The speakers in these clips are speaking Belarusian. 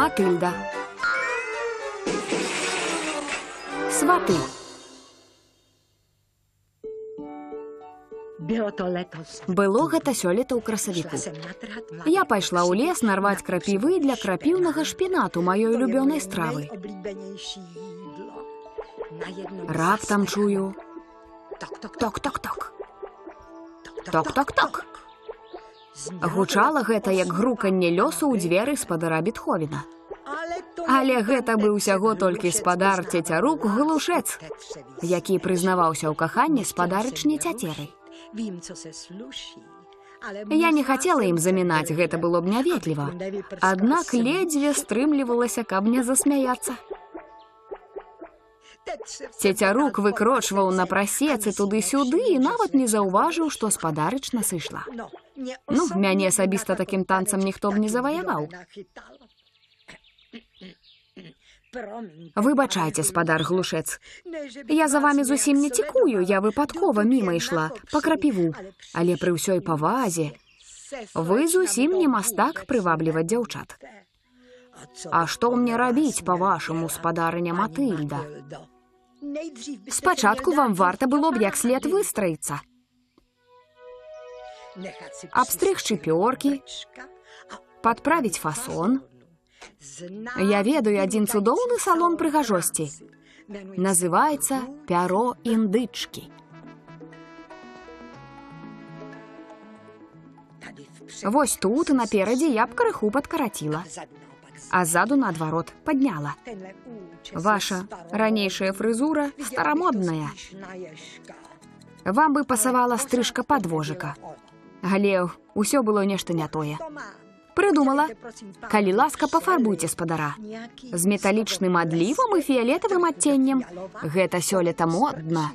Матыльда. Сваты. Было гэта сёлета ў красавіку. Я пайшла ў лес нарваць крапівы для крапіўнага шпінату маёй улюбёнай стравы. Раптам чую. Ток-ток-ток. Ток-ток-ток. Гучала гэта як груканне лёсу ў дзверы спадара Бетховена. Але гэта быў усяго толькі спадар цецярук глушэц, які прызнаваўся ў каханні спадарычні цяцеры. Я не хацела ім замінаць, гэта было б няветліва. Аднак ледзьве стрымлівалася, каб не засмяяцца. Цецярук выкрочваў на прасецы туды-сюды і нават не заўважыў, што спадарычна сышла. Ну, мяне асабіста такім танцам ніхто б не заваяваў. Выбачайце, спадар глушэц. Я за вами зусім не цікую, я выпадкова міма ішла, па крапіву, але пры ўсёй павазе. Вы зусім не мастак прывабліваць дзяўчат. А што мне рабіць па-вашаму, спадарыня Матыльда? Спачатку вам варта было б як след выстраіцца. Абстрыгчы пёркі, падправіць фасон. Я ведаю адзін цудоўны салон прыгажосці. Называецца пяро індычкі. Вось тут наперадзе я б крыху падкараціла, а ззаду наадварот падняла. Ваша ранейшая фрызура старамодная. Вам бы пасавала стрыжка падвожыка. Але ўсё было нешта не тое. Прыдумала, калі ласка пафарбуйце спадара. З металічным адлівам і фіялетавым адценнем гэта сёлета модна.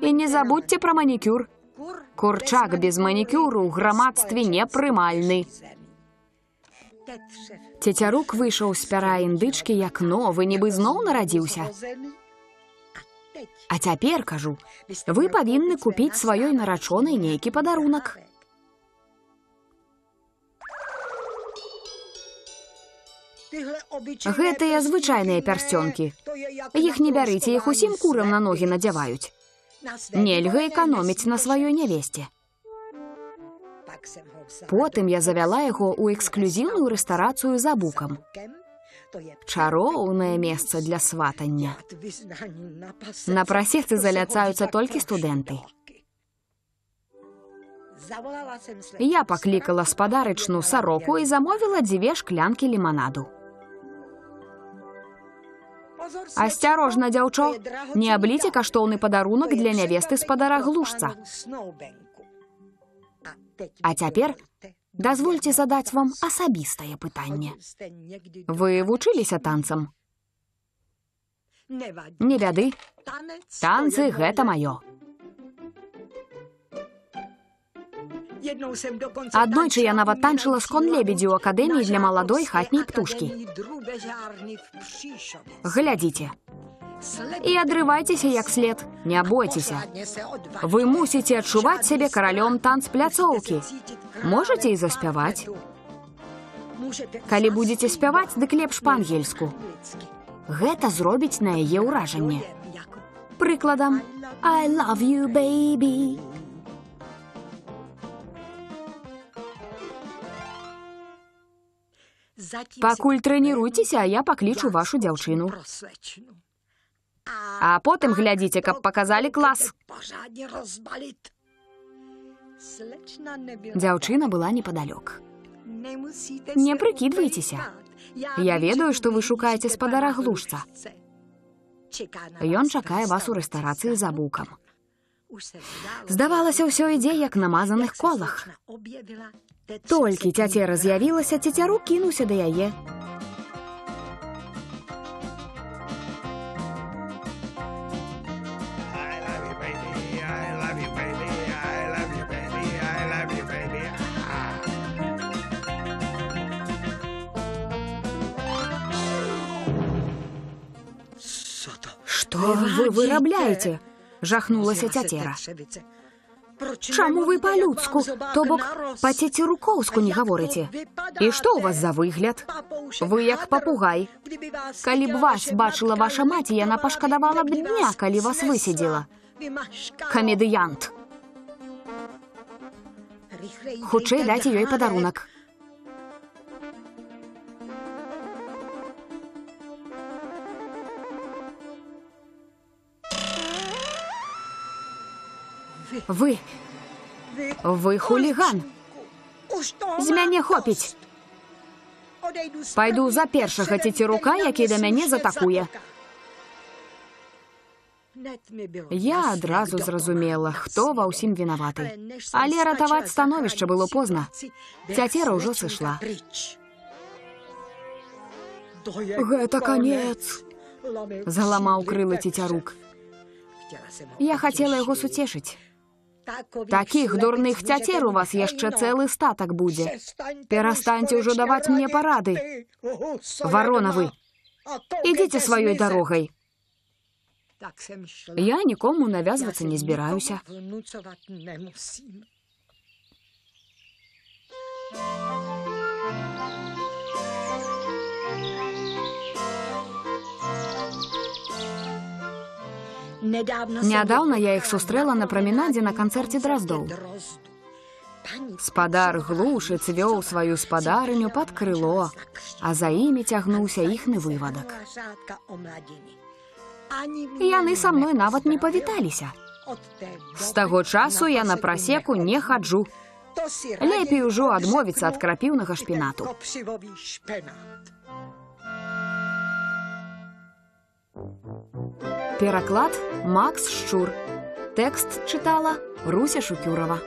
І не забудьце пра манікюр. Курчак без манікюру ў грамадстве непрымальны. Цецярук выйшаў з пяра індычкі як новы, нібы зноў нарадзіўся. А цяпер кажу, вы павінны купіць сваёй нарачонай нейкі падарунак. Гэтыя звычайныя пярсцёнкі. Іх не бярыце, іх усім курам на ногі надзяваюць. Нельга эканоміць на сваёй нявесце. Потым я завяла яго ў эксклюзіўную рэстарацыю за букам. Чароўнае месца для сватання. На прасецы заляцаюцца толькі студэнты. Я паклікала спадарычну сароку і замовіла дзве шклянкі ліманаду. Асцярожна, дзяўчо, не абліце каштоўны падарунак для нявесты спадара глушца. А цяпер дазвольце задаць вам асабістае пытанне. Вы вучыліся танцам? Не бяды. Танцы гэта маё. Аднойчы я нават танчыла скон лебедзі ў акадэміі для маладой хатняй птушкі. Глядзіце. І адрывайцеся як след, не бойцеся. Вы мусіце адчуваць сябе каралём танцпляцоўкі. Можаце і заспяваць. Калі будзеце спяваць, дык лепш па-ангельску. Гэта зробіць на яе ўражанне. Прыкладам: I love you, baby. Пакуль трэніруйцеся, я паклічу вашу дзяўчыну. А потым глядзіце, каб паказалі клас. Дзяўчына была непадалёк. Не прыкідвайцеся. Я ведаю, што вы шукаеце спадара глушца. Ён чакае вас у рэстарацыі за букам. Здавалася, ўсё ідзе як намазаных колах. Толькі цяцера з'явілася, цецяру кінуўся да яе. Што вы вырабляеце? Жахнулася цяцера. Чаму вы па-людску, то бок па-цецерукоўску не гаворыце? І што ў вас за выгляд? Вы як папугай. Калі б вас бачыла ваша маці, яна пашкадавала б дня, калі вас высидзела. Камедыянт. Хутчэй дайце ёй падарунак. Вы, вы хуліган. З мяне хопіць. Пайду за першага цецерука, які да мяне затакуе. Я адразу зразумела, хто ва ўсім вінаваты. Але ратаваць становішча было позна. Цяцера ўжо сышла. Гэта канец. Заламаў крылы цецярук. Я хацела яго суцешыць. Такіх дурных цяцер у вас яшчэ цэлы статак будзе. Перастаньце ўжо даваць мне парады. Варона вы. Ідзіце сваёй дарогай. Я нікому навязвацца не збіраюся. Нядаўна я іх сустрэла на прамінадзе на канцэрце драздоў. Спадар глушыц вёў сваю спадарыню пад крыло, а за імі цягнуўся іхны вывадак. Яны са мной нават не павіталіся. З таго часу я на прасеку не хаджу. Лепей ужо адмовіцца ад крапіўнага шпінату. Пераклад Макс Шчур. Тэкст чытала Руся Шукюрова.